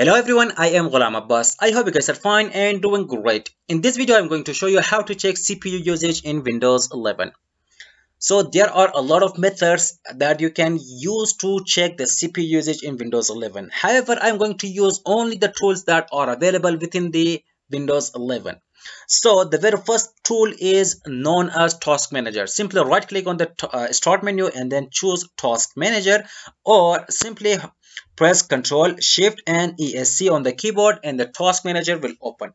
Hello everyone, I am Ghulam Abbas. I hope you guys are fine and doing great. In this video, I'm going to show you how to check CPU usage in Windows 11. So there are a lot of methods that you can use to check the CPU usage in Windows 11. However, I'm going to use only the tools that are available within the Windows 11. So the very first tool is known as Task Manager. Simply right click on the uh, start menu and then choose Task Manager or simply Press Ctrl, Shift and ESC on the keyboard and the Task Manager will open.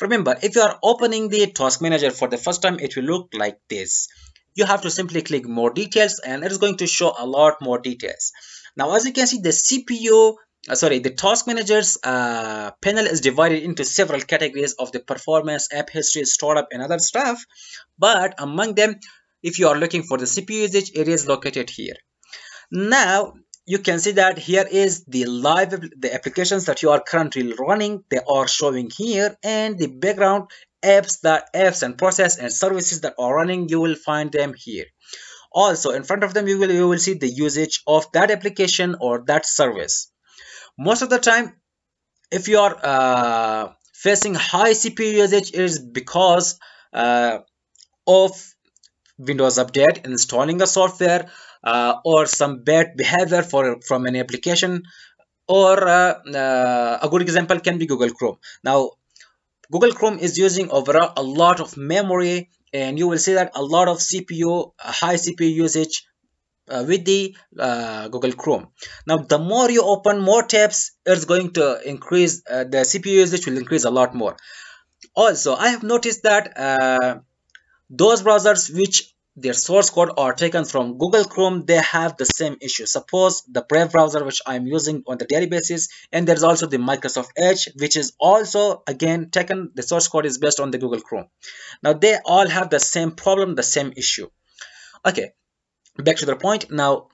Remember, if you are opening the Task Manager for the first time, it will look like this. You have to simply click more details and it is going to show a lot more details. Now, as you can see, the CPU, uh, sorry, the Task Manager's uh, panel is divided into several categories of the performance, app history, startup, and other stuff. But among them, if you are looking for the CPU usage, it is located here. Now, you can see that here is the live the applications that you are currently running they are showing here and the background apps that apps and process and services that are running you will find them here also in front of them you will you will see the usage of that application or that service most of the time if you are uh, facing high cpu usage is because uh, of windows update installing a software uh, or some bad behavior for from an application or uh, uh, a good example can be Google Chrome. Now Google Chrome is using overall a lot of memory and you will see that a lot of CPU, high CPU usage uh, with the uh, Google Chrome. Now, the more you open more tabs, it's going to increase, uh, the CPU usage will increase a lot more. Also, I have noticed that those browsers which their source code are taken from Google Chrome, they have the same issue. Suppose the Brave browser, which I'm using on the daily basis, and there's also the Microsoft Edge, which is also, again, taken, the source code is based on the Google Chrome. Now, they all have the same problem, the same issue. Okay, back to the point. Now,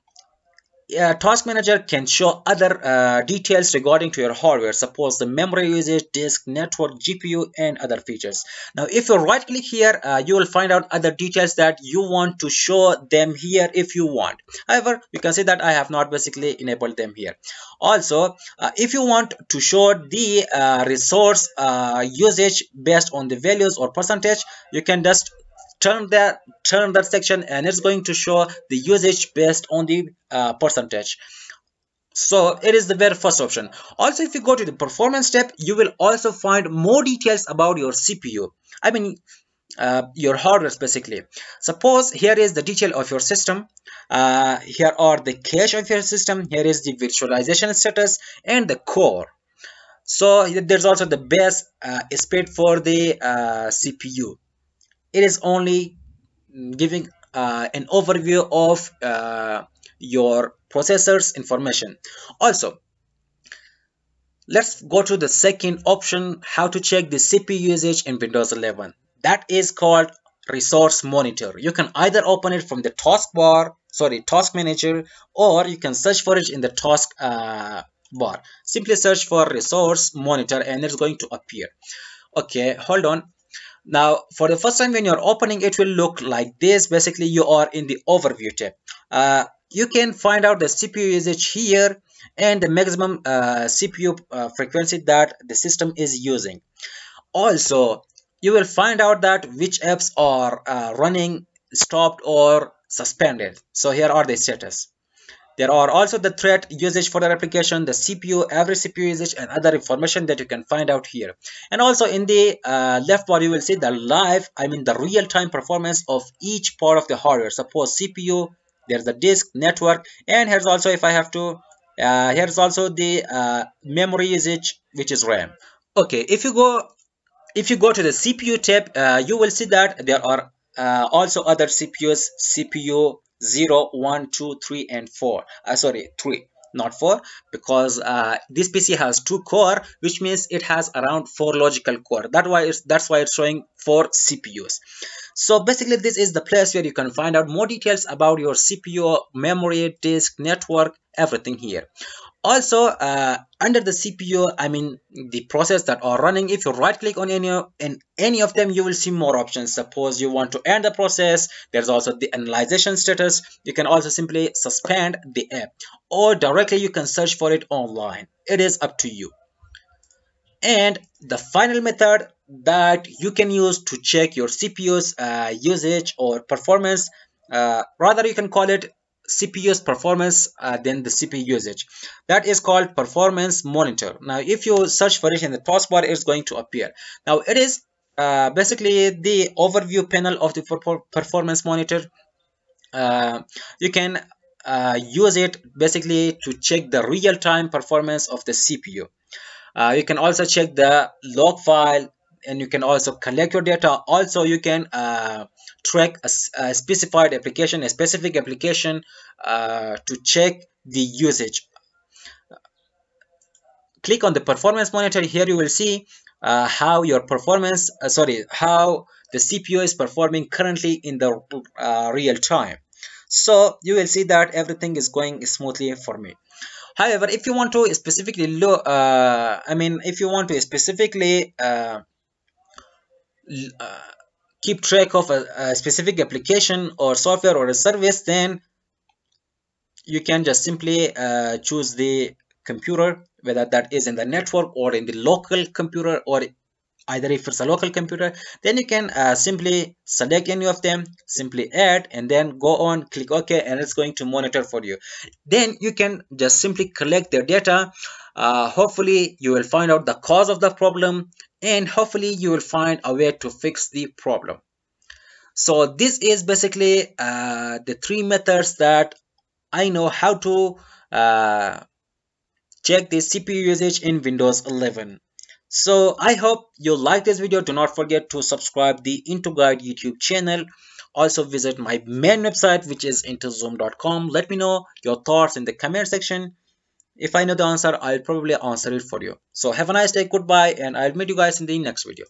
uh, task manager can show other uh, details regarding to your hardware. Suppose the memory usage disk network gpu and other features. Now if you right click here uh, you will find out other details that you want to show them here if you want. However you can see that i have not basically enabled them here. Also uh, if you want to show the uh, resource uh, usage based on the values or percentage you can just turn that turn that section and it's going to show the usage based on the uh, percentage. So it is the very first option. Also if you go to the performance tab you will also find more details about your cpu i mean uh, your hardware basically suppose here is the detail of your system. Uh, here are the cache of your system. Here is the virtualization status and the core. So there's also the base uh, speed for the uh, cpu it is only giving uh, an overview of uh, your processor's information. Also let's go to the second option how to check the CPU usage in Windows 11 that is called resource monitor. You can either open it from the taskbar sorry task manager or you can search for it in the task uh, bar. Simply search for resource monitor and it's going to appear. Okay hold on now, for the first time when you're opening, it will look like this. Basically, you are in the overview tab. Uh, you can find out the CPU usage here and the maximum uh, CPU uh, frequency that the system is using. Also, you will find out that which apps are uh, running, stopped or suspended. So here are the status. There are also the thread usage for the application, the CPU, every CPU usage, and other information that you can find out here. And also in the uh, left bar, you will see the live, I mean the real-time performance of each part of the hardware. Suppose CPU, there's the disk, network, and here's also if I have to, uh, here's also the uh, memory usage, which is RAM. Okay, if you go, if you go to the CPU tab, uh, you will see that there are uh, also other CPUs, CPU 0 1 2 3 and 4 uh, sorry 3 not 4 because uh, this PC has two core which means it has around four logical core. That why it's that's why it's showing four CPUs so basically this is the place where you can find out more details about your CPU memory disk network everything here also uh, under the cpu i mean the process that are running if you right click on any in any of them you will see more options. Suppose you want to end the process there's also the analyzation status. You can also simply suspend the app or directly you can search for it online. It is up to you. And the final method that you can use to check your CPU's uh, usage or performance uh, rather you can call it CPU's performance uh, than the CPU usage. That is called performance monitor. Now if you search for it in the taskbar it's going to appear. Now it is uh, basically the overview panel of the performance monitor. Uh, you can uh, use it basically to check the real-time performance of the CPU uh, you can also check the log file and you can also collect your data. Also you can uh, track a, a, specified application a specific application uh, to check the usage. Click on the performance monitor. Here you will see uh, how your performance uh, sorry how the CPU is performing currently in the uh, real time. So you will see that everything is going smoothly for me. However if you want to specifically look uh, I mean if you want to specifically uh, keep track of a, a, specific application or software or a service then you can just simply uh, choose the computer whether that is in the network or in the local computer or either if it's a local computer then you can uh, simply select any of them simply add and then go on click ok and it's going to monitor for you. Then you can just simply collect their data. Uh, hopefully you will find out the cause of the problem and hopefully you will find a way to fix the problem so this is basically uh, the three methods that I know how to uh, check the CPU usage in Windows 11 so I hope you like this video. Do not forget to subscribe the IntoGuide YouTube channel. Also visit my main website which is intozoom.com. Let me know your thoughts in the comment section. If I know the answer, I'll probably answer it for you. So have a nice day, goodbye, and I'll meet you guys in the next video.